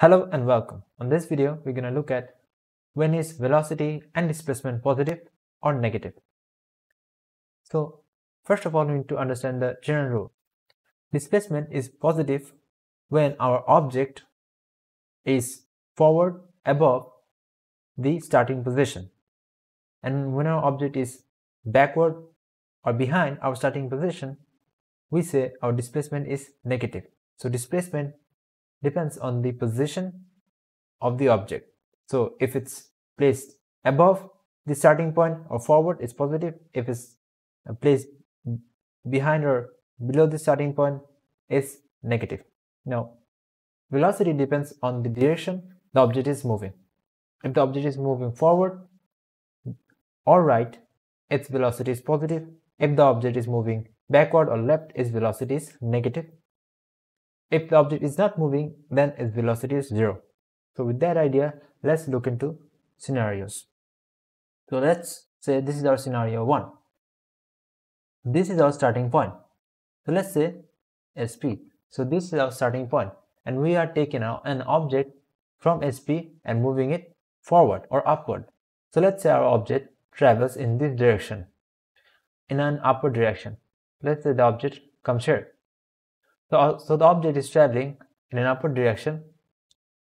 Hello and welcome. On this video, we're going to look at when is velocity and displacement positive or negative. So first of all, we need to understand the general rule. Displacement is positive when our object is forward above the starting position. And when our object is backward or behind our starting position, we say our displacement is negative. So displacement depends on the position of the object. So if it's placed above the starting point or forward, it's positive. If it's uh, placed behind or below the starting point, it's negative. Now, velocity depends on the direction the object is moving. If the object is moving forward or right, its velocity is positive. If the object is moving backward or left, its velocity is negative. If the object is not moving, then its velocity is zero. So with that idea, let's look into scenarios. So let's say this is our scenario 1. This is our starting point. So let's say SP. So this is our starting point and we are taking out an object from SP and moving it forward or upward. So let's say our object travels in this direction, in an upward direction. Let's say the object comes here. So, uh, so the object is traveling in an upward direction.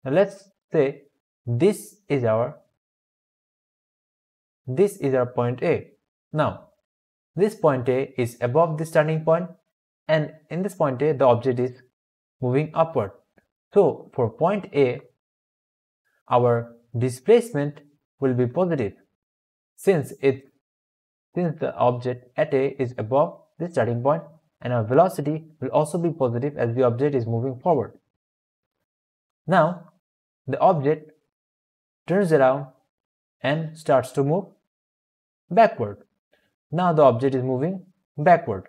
Now let's say this is our this is our point A. Now this point A is above the starting point and in this point A the object is moving upward. So for point A our displacement will be positive since it since the object at A is above the starting point and our velocity will also be positive as the object is moving forward. Now, the object turns around and starts to move backward. Now the object is moving backward.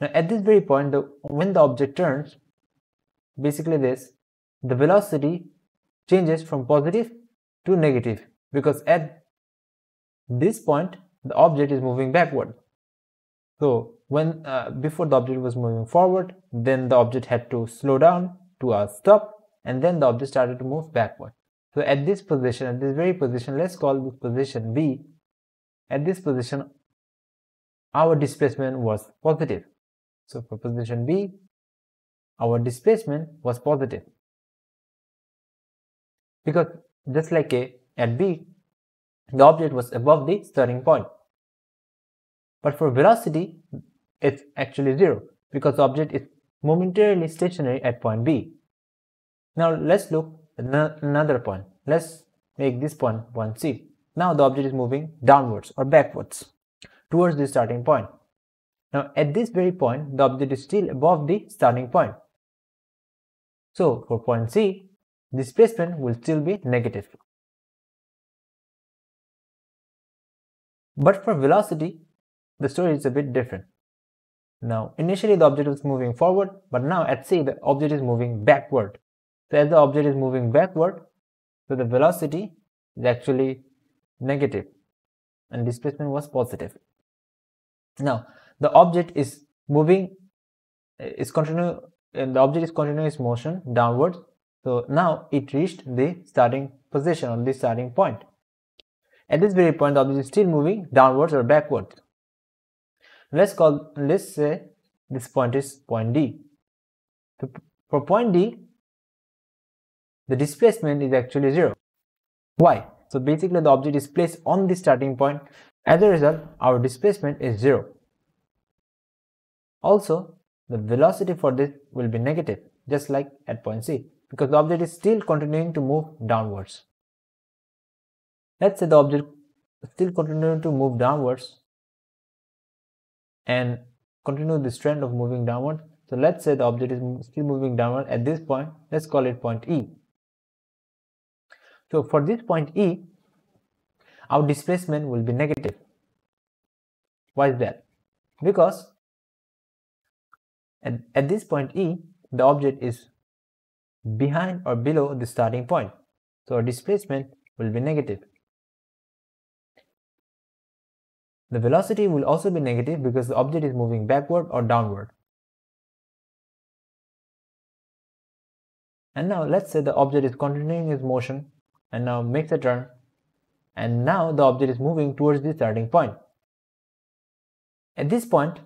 Now at this very point, the, when the object turns, basically this, the velocity changes from positive to negative because at this point, the object is moving backward. So when uh, before the object was moving forward, then the object had to slow down to a stop and then the object started to move backward. So at this position, at this very position, let's call this position B. At this position, our displacement was positive. So for position B, our displacement was positive. Because just like A, at B, the object was above the starting point. But for velocity, it's actually zero because the object is momentarily stationary at point B. Now let's look at another point. Let's make this point point C. Now the object is moving downwards or backwards towards the starting point. Now at this very point, the object is still above the starting point. So for point C, displacement will still be negative. But for velocity, the story is a bit different. Now, initially the object was moving forward, but now at C, the object is moving backward. So as the object is moving backward, so the velocity is actually negative and displacement was positive. Now, the object is moving, is continue, and the object is continuing its motion downwards. So now it reached the starting position or the starting point. At this very point, the object is still moving downwards or backwards let's call let's say this point is point D. So for point D, the displacement is actually zero. Why? So basically the object is placed on the starting point. As a result, our displacement is zero. Also, the velocity for this will be negative, just like at point C, because the object is still continuing to move downwards. Let's say the object is still continuing to move downwards and continue this trend of moving downward. So let's say the object is still moving downward at this point. Let's call it point E. So for this point E, our displacement will be negative. Why is that? Because at, at this point E, the object is behind or below the starting point. So our displacement will be negative. The velocity will also be negative because the object is moving backward or downward. And now let's say the object is continuing its motion and now makes a turn and now the object is moving towards the starting point. At this point,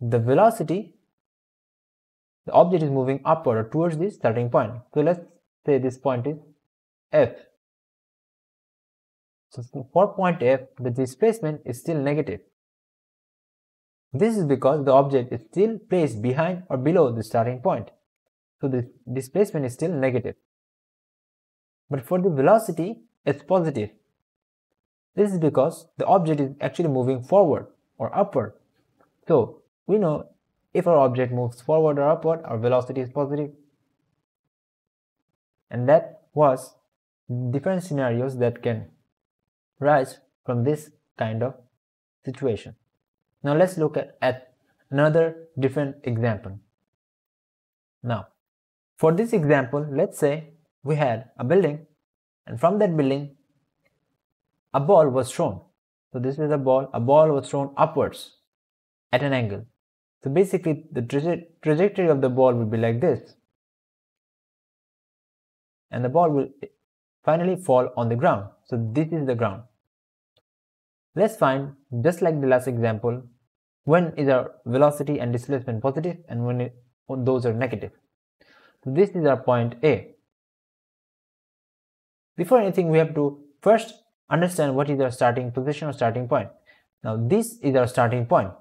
the velocity, the object is moving upward or towards the starting point. So let's say this point is F. So for point F, the displacement is still negative. This is because the object is still placed behind or below the starting point. So the displacement is still negative. But for the velocity, it's positive. This is because the object is actually moving forward or upward. So we know if our object moves forward or upward, our velocity is positive. And that was different scenarios that can rise from this kind of situation. Now let's look at, at another different example. Now, for this example, let's say we had a building and from that building, a ball was thrown. So this is a ball, a ball was thrown upwards at an angle. So basically the traje trajectory of the ball will be like this. And the ball will finally fall on the ground. So this is the ground. Let's find, just like the last example, when is our velocity and displacement positive and when, it, when those are negative. So this is our point A. Before anything, we have to first understand what is our starting position or starting point. Now this is our starting point.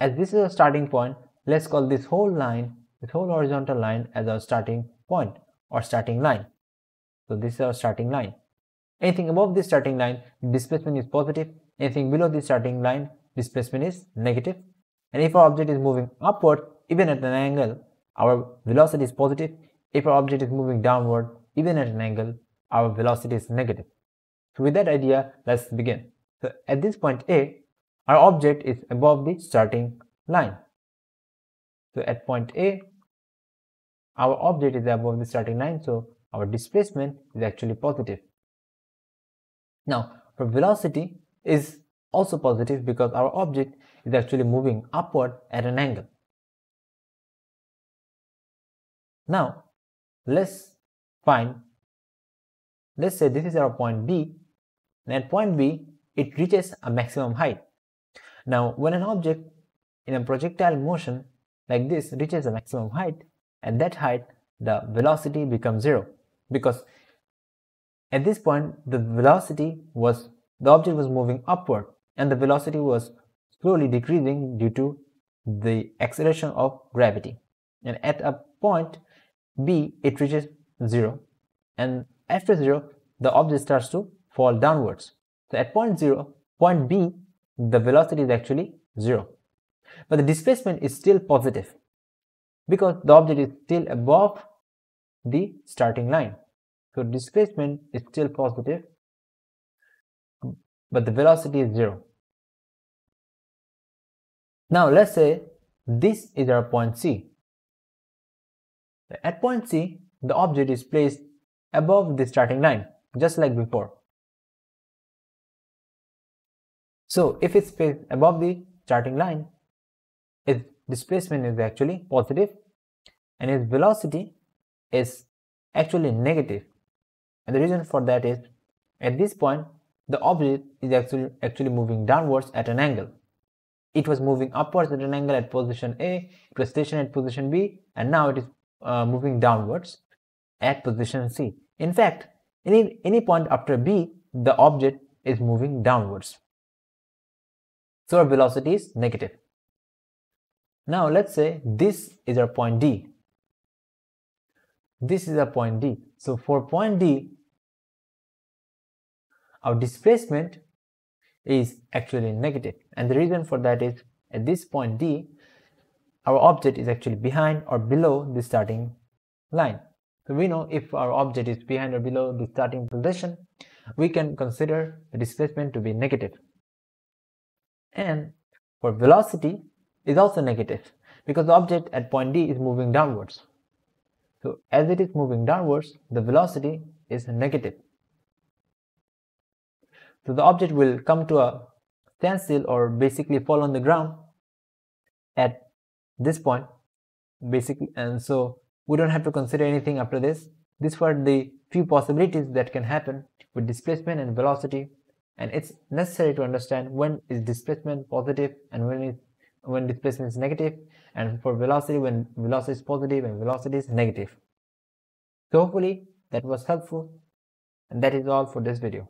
As this is our starting point, let's call this whole line, this whole horizontal line as our starting point or starting line. So this is our starting line. Anything above this starting line, displacement is positive. Anything below this starting line, displacement is negative. And if our object is moving upward, even at an angle, our velocity is positive. If our object is moving downward, even at an angle, our velocity is negative. So with that idea, let's begin. So at this point A, our object is above the starting line. So at point A, our object is above the starting line, so our displacement is actually positive. Now, our velocity is also positive because our object is actually moving upward at an angle. Now, let's find, let's say this is our point B, and at point B, it reaches a maximum height. Now, when an object in a projectile motion like this reaches a maximum height, at that height, the velocity becomes zero because at this point, the velocity was, the object was moving upward and the velocity was slowly decreasing due to the acceleration of gravity. And at a point B, it reaches zero and after zero, the object starts to fall downwards. So at point zero, point B, the velocity is actually 0. But the displacement is still positive because the object is still above the starting line. So displacement is still positive, but the velocity is 0. Now let's say this is our point C. At point C, the object is placed above the starting line, just like before. So if it's placed above the starting line, its displacement is actually positive and its velocity is actually. And the reason for that is at this point, the object is actually, actually moving downwards at an angle. It was moving upwards at an angle at position A, it was stationed at position B, and now it is uh, moving downwards at position C. In fact, any, any point after B, the object is moving downwards. So our velocity is negative. Now let's say this is our point D. This is a point D. So for point D, our displacement is actually negative. And the reason for that is at this point D, our object is actually behind or below the starting line. So we know if our object is behind or below the starting position, we can consider the displacement to be negative and for velocity is also negative because the object at point D is moving downwards. So as it is moving downwards, the velocity is negative. So the object will come to a standstill or basically fall on the ground at this point basically and so we don't have to consider anything after this. These were the few possibilities that can happen with displacement and velocity and it's necessary to understand when is displacement positive and when it when displacement is negative and for velocity when velocity is positive and velocity is negative. So hopefully that was helpful and that is all for this video